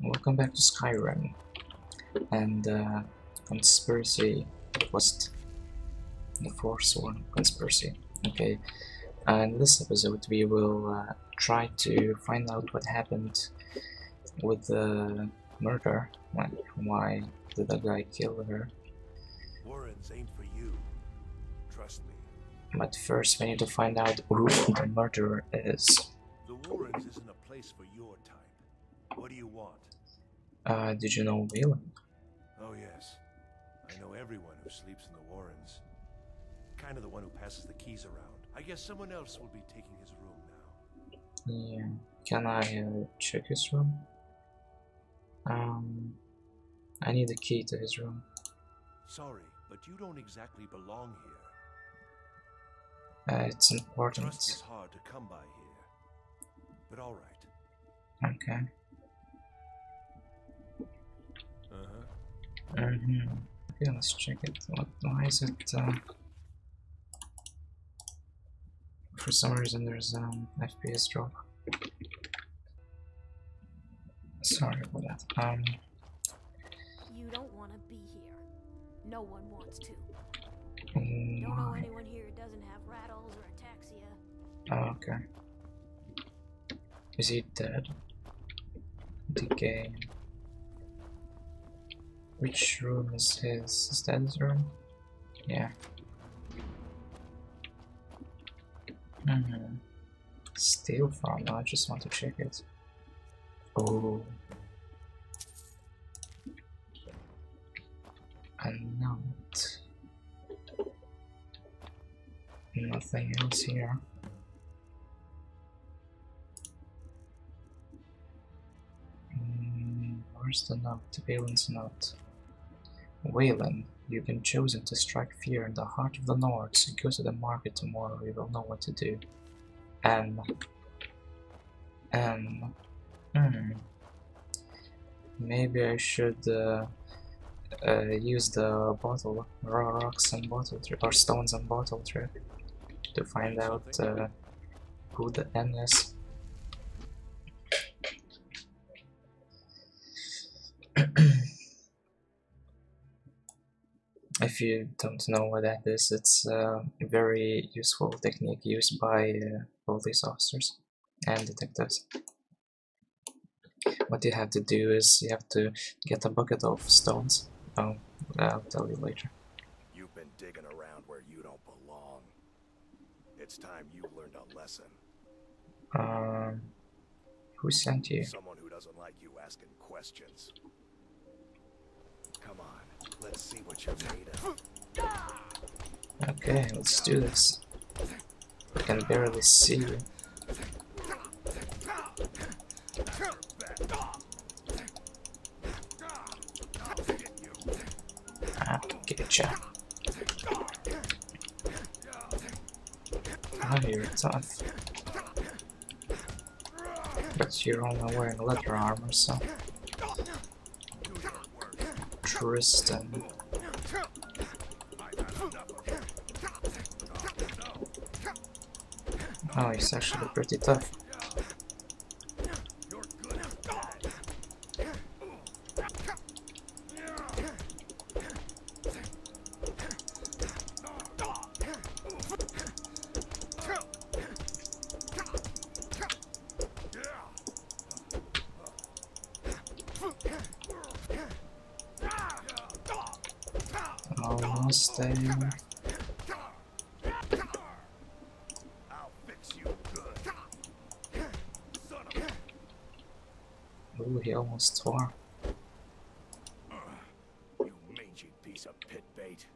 Welcome back to Skyrim and uh, Conspiracy was The fourth one, Conspiracy. Okay, uh, in this episode we will uh, try to find out what happened with the murder. Like, why did the guy kill her? Warrens ain't for you. Trust me. But first we need to find out who the murderer is. The Warrens isn't a place for your type. What do you want? Uh, did you know Weylin? Oh, yes. I know everyone who sleeps in the Warrens. Kind of the one who passes the keys around. I guess someone else will be taking his room now. Yeah. Can I uh, check his room? Um, I need the key to his room. Sorry, but you don't exactly belong here. Uh, it's important. Trust is hard to come by here. But all right. Okay. Uh-huh. Mm-hmm. Okay, let's check it. What, why is it? Uh... For some reason, there's um FPS drop. Sorry about that. Um. You don't want to be here. No one wants to. mm, Don't know anyone here who doesn't have rattles or ataxia. Oh, okay. Is he dead? Decay. Which room is his? Is that his room? Yeah. Mm-hmm. Steel farm. I just want to check it. Oh. A note. Nothing else here. Mm, where's the note? Weylin's note. Weylin, you've been chosen to strike fear in the heart of the North. So go to the market tomorrow. You will know what to do. M. M. Hmm. Maybe I should uh, uh, use the bottle, raw rocks and bottle or stones and bottle trick, to find out uh, who the N is. If you don't know what that is, it's a very useful technique used by uh, police officers and detectives. What you have to do is you have to get a bucket of stones. Oh, I'll tell you later. You've been digging around where you don't belong. It's time you learned a lesson. Um, who sent you? Someone who doesn't like you asking questions. Come on, let's see what you're made of. Okay, let's do this. I can barely see you. Ah, getcha. Oh, you're tough. But you're only wearing leather armor, so. Tristan. Oh, he's actually pretty tough. Ooh, he almost tore. you mangy piece of pit bait.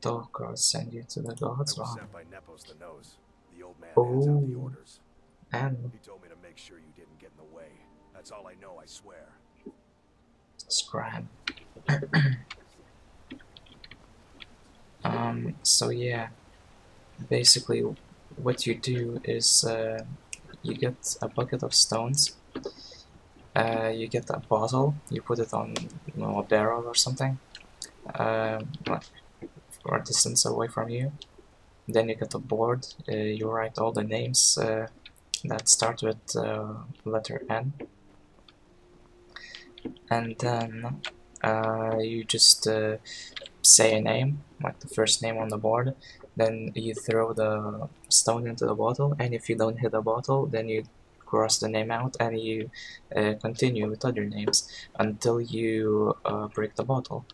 Dog gods send you to the gods. I sent by Nepos the Nose. The old man hands out the orders. And He told me to make sure you didn't get in the way. That's all I know, I swear. Scram. um, so yeah, basically what you do is uh, you get a bucket of stones, uh, you get a bottle, you put it on you know, a barrel or something, um, for a distance away from you. Then you get a board, uh, you write all the names uh, that start with uh, letter N. and then uh, you just uh, say a name, like the first name on the board, then you throw the stone into the bottle, and if you don't hit the bottle, then you cross the name out and you uh, continue with other names until you uh, break the bottle.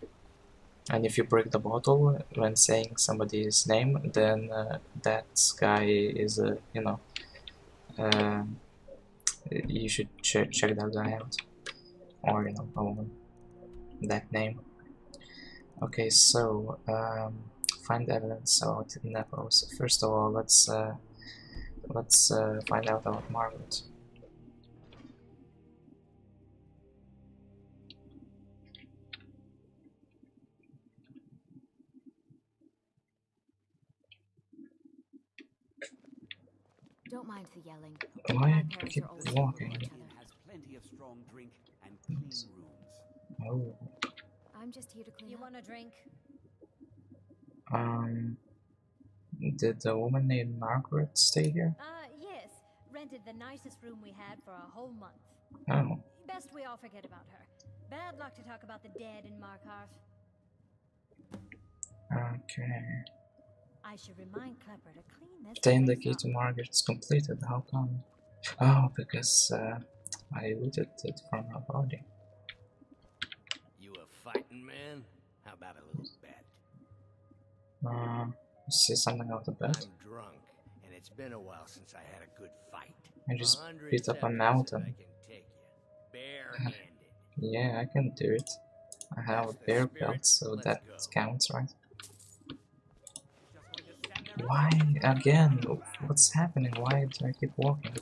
And if you break the bottle when saying somebody's name, then uh, that guy is a, you know, um you should ch check that guy out. Or, you know, a woman. That name. Okay, so, um, find evidence about Nepos. First of all, let's, uh, let's uh, find out about Margaret. Don't mind the yelling. Why My do you keep walking? yelling at each Inn other. has plenty of strong drink and clean rooms. Oh, I'm just here to clean You up. want a drink? um, did the woman named Margaret stay here? Uh, yes. Rented the nicest room we had for a whole month. Oh, Best we all forget about her. Bad luck to talk about the dead in Markarth. okay. I should remind Kleppr to clean this Obtain the place key to Margaret's completed. How come? Oh, because uh, I looted it from her body. You a fighting man? How about a little bet? Uh, say something about the bed. I'm drunk, and it's been a while since I had a good fight. I just beat up a mountain. I can take you. Yeah, I can do it. I have a bear belt, so Let's that go. counts, right? Just when you're standing there Why again? What's happening? Why do I keep walking?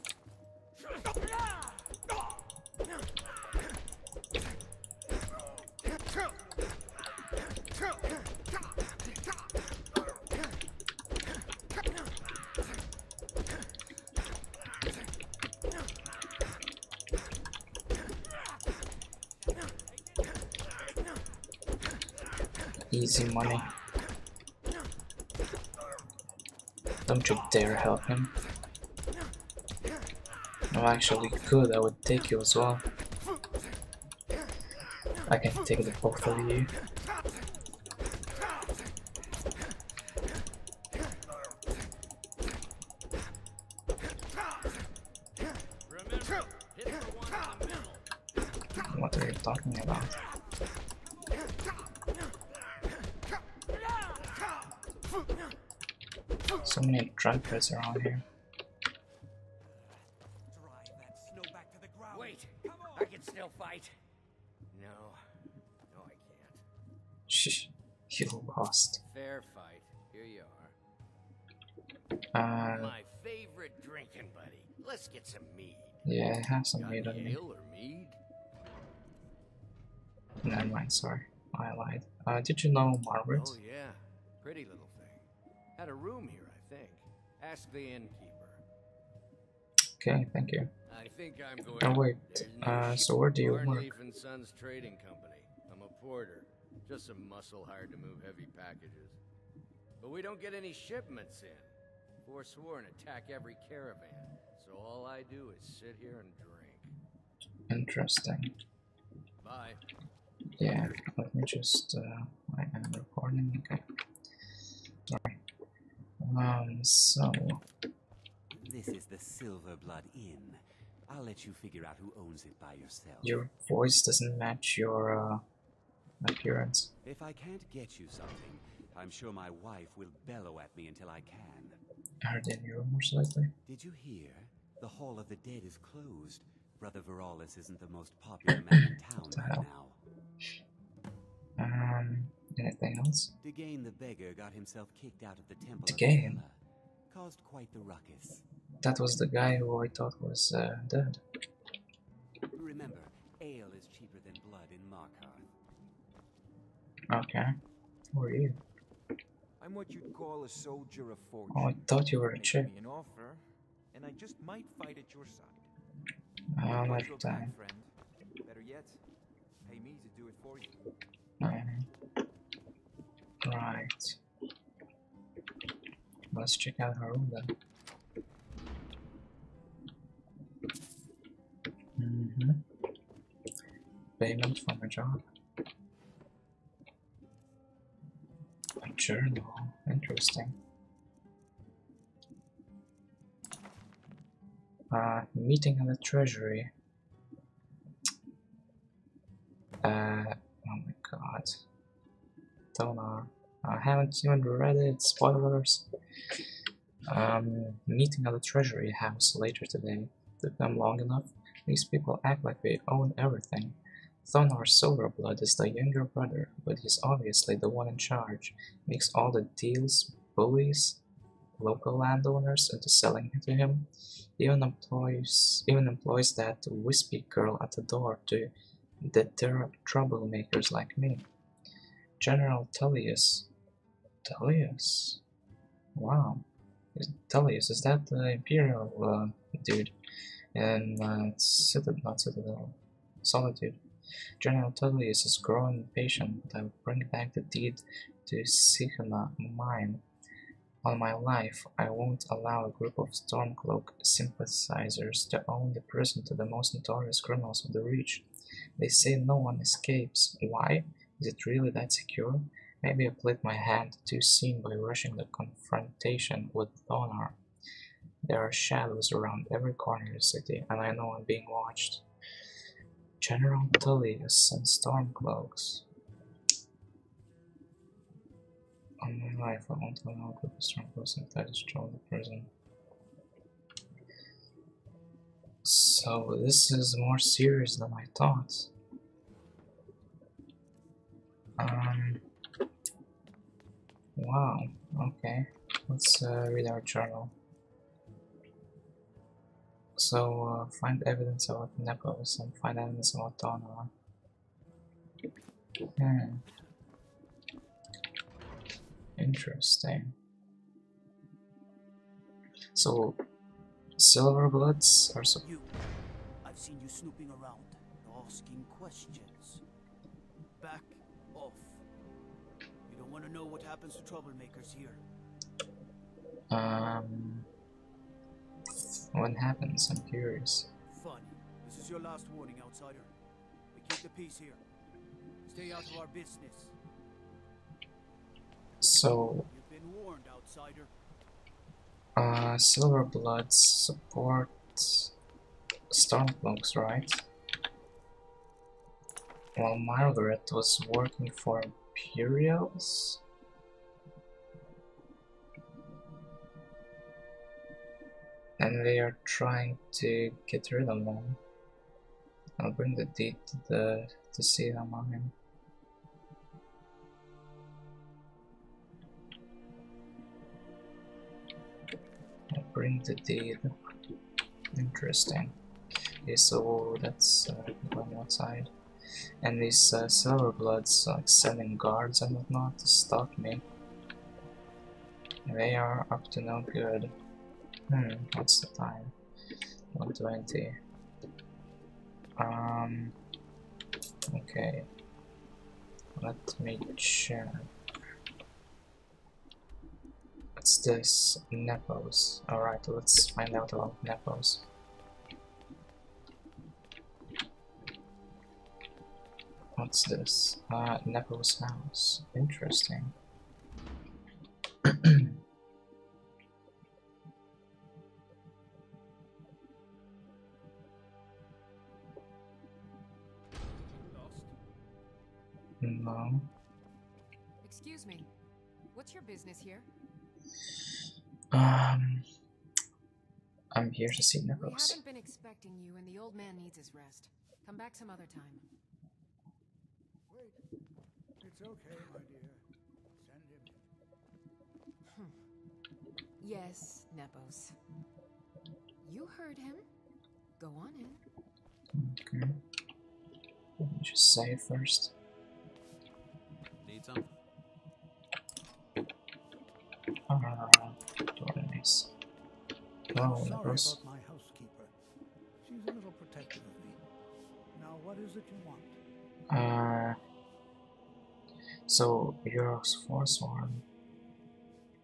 Easy money. Don't you dare help him. No, actually, could. I would take you as well. I can take the both of you. What are you talking about? So many drunkards around here. drive that snow back to the ground. Wait, Come on. I can still fight. No, no, I can't. Shh, you lost. Fair fight. Here you are. Uh, My favorite drinking buddy. Let's get some mead. yeah, I have some Got meat on me. mead? Never mind, sorry. I lied. Uh, did you know Margaret? Oh yeah, pretty little thing. Had a room here. Ask the innkeeper. Okay, thank you. I think I'm going. Oh wait, uh, so where do you work? And Sons Trading Company. I'm a porter. Just some muscle hired to move heavy packages. But we don't get any shipments in. Forsworn attack every caravan. So all I do is sit here and drink. Interesting. Bye. Yeah, let me just, uh, I am recording, okay. Sorry. Um, so, This is the Silver Blood Inn. I'll let you figure out who owns it by yourself. your voice doesn't match your, uh, appearance. If I can't get you something, I'm sure my wife will bellow at me until I can. Are there any rumors lately? Did you hear? The Hall of the Dead is closed. Brother Verulus isn't the most popular man in town right now. Um, anything else? Degaine the beggar got himself kicked out of the temple Degaine? of Caused quite the ruckus. That was the guy who I thought was, uh, dead. Remember, ale is cheaper than blood in Markarth. Okay. Who are you? I'm what you'd call a soldier of fortune. Oh, I thought you were a chick. an offer, and I just might fight at your side. Watch every your time. Better yet, pay me to do it for you. Um, right. Let's check out her room then. Mm-hmm. payment for my job. A journal, interesting. Uh, meeting in the treasury. Uh, oh my god. Thonar. Haven't even read it, spoilers. Um, meeting at the treasury house later today. Took them long enough. These people act like they own everything. Thonar Silverblood is the younger brother, but he's obviously the one in charge. Makes all the deals, bullies, local landowners into selling to him. Even employs even employs that wispy girl at the door to deter troublemakers like me. General Tullius. Tullius? Wow. Is- is that the Imperial uh, dude? And uh, Citadel, not Citadel, Solitude. General Tullius is growing impatient that I will bring back the deed to Cidhna mine. All my life, I won't allow a group of Stormcloak sympathizers to own the prison to the most notorious criminals of the Reach. They say no one escapes. Why? Is it really that secure? Maybe I played my hand too soon by rushing the confrontation with Thonar. There are shadows around every corner of the city, and I know I'm being watched. General tully Tullius and Stormcloaks. On my life, I won't allow a group of Stormcloaks to destroy the prison. So this is more serious than I thought. Um. Wow. Okay. Let's uh, read our journal. So uh, find evidence about Nepos and find evidence about Donna. Hmm. Interesting. So Silverbloods are so. You. I've seen you snooping around, asking questions. Back off. Don't want to know what happens to troublemakers here. um what happens? I'm curious. Fun. This is your last warning, outsider. We keep the peace here. Stay out of our business. So You've been warned, outsider. uh Silverbloods support Stormcloaks, right? While Margaret was working for Imperials? And they are trying to get rid of them. I'll bring the deed to the to see them on him. I'll bring the deed. Interesting. Okay, so that's uh, going outside. And these uh, Silverbloods like sending guards and whatnot to stop me. They are up to no good. Hmm, what's the time? 120. Um, okay. Let me check. What's this? Nepos. Alright, let's find out about Nepos. What's this? Uh, Nepos house. Interesting. Lost? no. Excuse me. What's your business here? Um, I'm here to see We haven't been expecting you, and the old man needs his rest. Come back some other time. Wait. It's okay, my dear. Send him in. Yes, Nepos. You heard him. Go on in. Okay. Let me just say it first. Need something? Ah, very nice. Oh, Sorry Nepos. So you're Forsworn.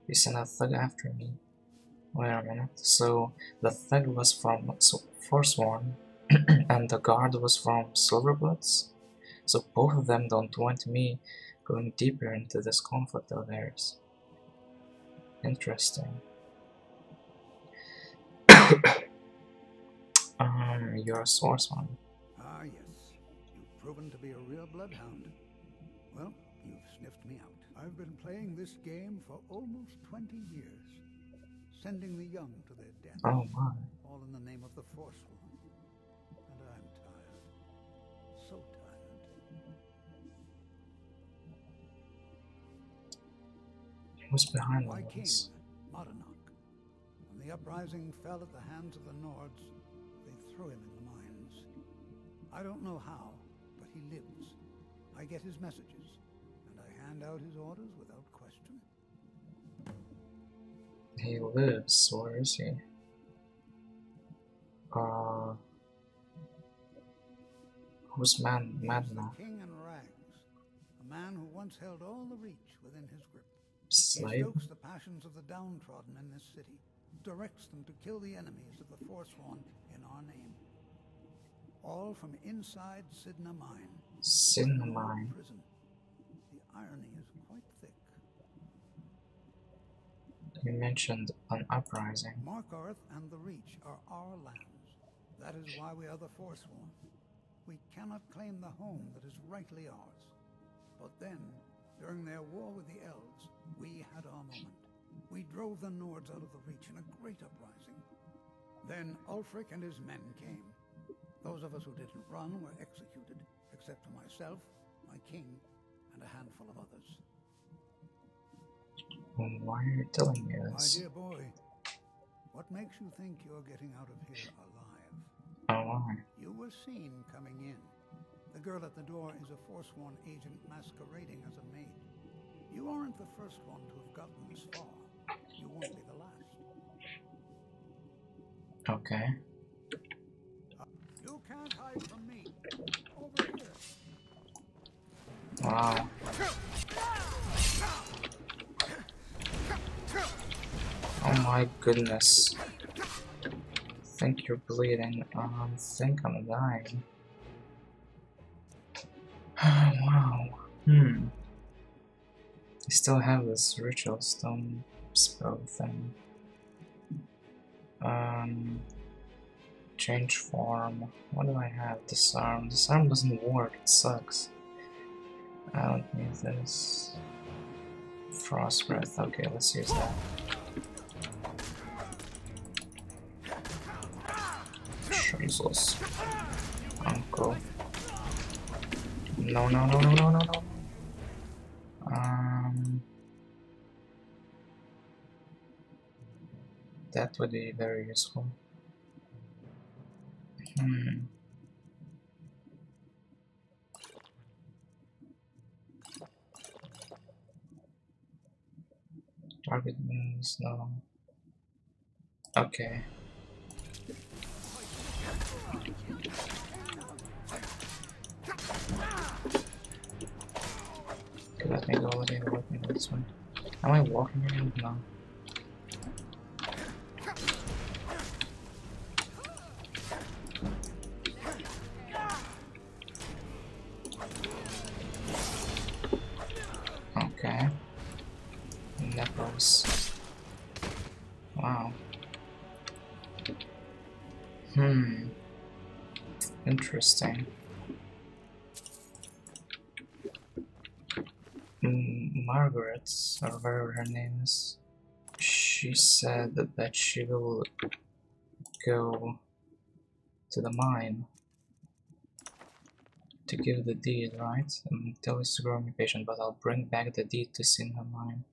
You sent a thug after me. Wait a minute. So the thug was from Forsworn, and the guard was from Silverbloods. So both of them don't want me going deeper into this conflict of theirs. Interesting. um, you're a swordsman. Ah, yes. You've proven to be a real bloodhound. Well, you've sniffed me out. I've been playing this game for almost 20 years, sending the young to their death. Oh my. All in the name of the Forsworn. And I'm tired. So tired. Who's behind My all king, this? Madanach. When the uprising fell at the hands of the Nords, they threw him in the mines. I don't know how, but he lives. I get his messages, and I hand out his orders without question. He lives. Where is he? Uh, who's man? Madna? king in rags, a man who once held all the reach within his grip. He stokes the passions of the downtrodden in this city, directs them to kill the enemies of the Forsworn in our name. All from inside Cidhna Mine. Cidhna Mine. Prison. Irony is quite thick. You mentioned an uprising. Markarth and the Reach are our lands. That is why we are the Forsworn. We cannot claim the home that is rightly ours. But then, during their war with the Elves, we had our moment. We drove the Nords out of the Reach in a great uprising. Then Ulfric and his men came. Those of us who didn't run were executed, except for myself, my king, and a handful of others. Well, why are you telling me My this? dear boy, what makes you think you're getting out of here alive? Oh, why? You were seen coming in. The girl at the door is a Forsworn agent masquerading as a maid. You aren't the first one to have gotten this far. You won't be the last. Okay. Wow. Oh my goodness. think you're bleeding. Um, think I'm dying. wow. Hmm. I still have this ritual stone spell thing. Um. Change form. What do I have? Disarm. Disarm doesn't work. It sucks. I don't need this. Frost breath. Okay, let's use that. Jesus. Uncle. No, no, no, no, no, no, no. Um. That would be very useful. Hmm. Target moves, no. Okay. Let me go, let me go, let me go this way. Am I walking again? No. Hmm. Interesting. Mm, Margaret, or whatever her name is, she said that she will go to the mine to give the deed, right? And tell us to grow me patient, but I'll bring back the deed to see in Sinha mine.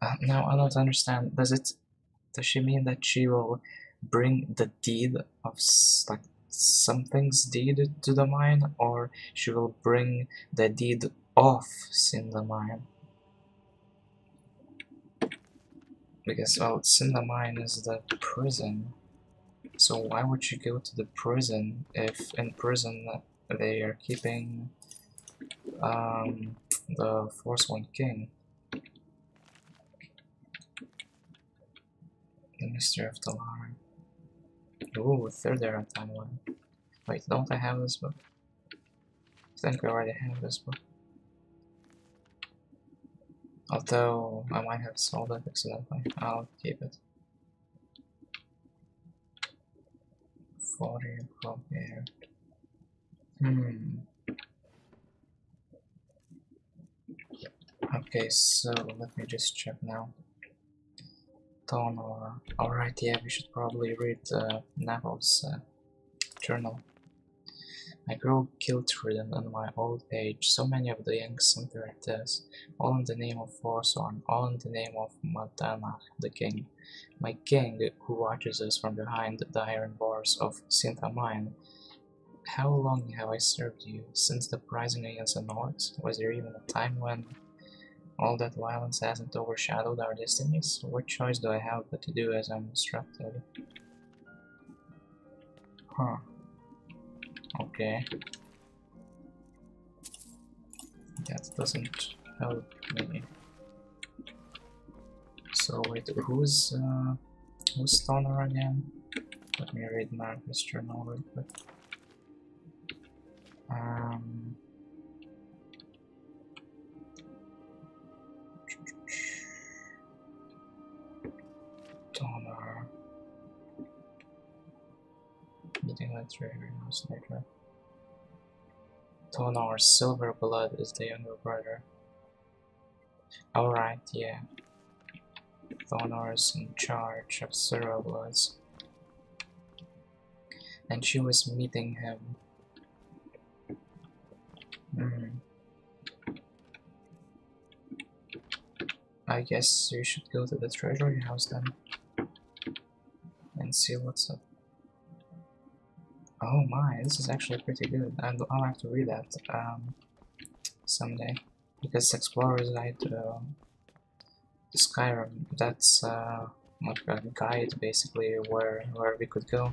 Uh, now I don't understand. Does it? Does she mean that she will bring the deed of like something's deed to the mine, or she will bring the deed of sin the mine? Because well, sin the mine is the prison. So why would you go to the prison if in prison they are keeping um, the one King? The Mystery of the Line. Ooh, third era timeline. Wait, don't I have this book? I think we already have this book. Although I might have sold it accidentally, I'll keep it. 40 appropriate. Hmm. Okay, so let me just check now. Tonora. Alright, yeah, we should probably read uh, Neville's uh, journal. I grow guilt-ridden in my old age, so many of the young deaths, all in the name of Forsworn, all in the name of Madanach, the king. My king, who watches us from behind the iron bars of Cidhna Mine. How long have I served you? Since the uprising against the North? Was there even a time when all that violence hasn't overshadowed our destinies? What choice do I have but to do as I'm instructed? Huh. Okay. That doesn't help me. So wait, who's uh, who's Stoner again? Let me read Marcus journal real quick. Um, Years later. Thonar Silver Blood is the younger brother. Alright, yeah. Thonar is in charge of Silver Bloods. And she was meeting him. Hmm. I guess you should go to the treasury house then and see what's up. Oh my, this is actually pretty good. And I'll have to read that um, someday because Explorer's Guide to Skyrim. That's uh, like a guide basically where where we could go.